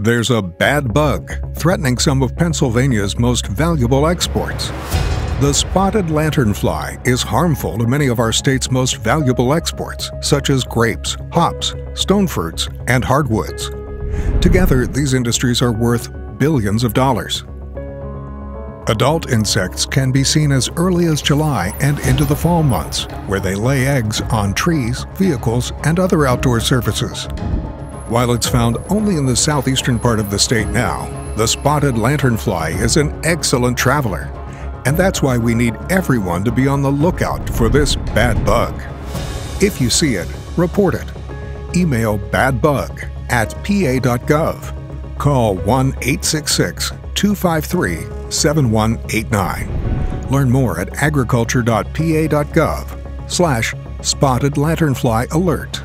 There's a bad bug threatening some of Pennsylvania's most valuable exports. The spotted lanternfly is harmful to many of our state's most valuable exports, such as grapes, hops, stone fruits, and hardwoods. Together, these industries are worth billions of dollars. Adult insects can be seen as early as July and into the fall months, where they lay eggs on trees, vehicles, and other outdoor surfaces. While it's found only in the southeastern part of the state now, the spotted lanternfly is an excellent traveler. And that's why we need everyone to be on the lookout for this bad bug. If you see it, report it. Email badbug at pa.gov. Call 1 866 253 7189. Learn more at agriculture.pa.gov slash spotted lanternfly alert.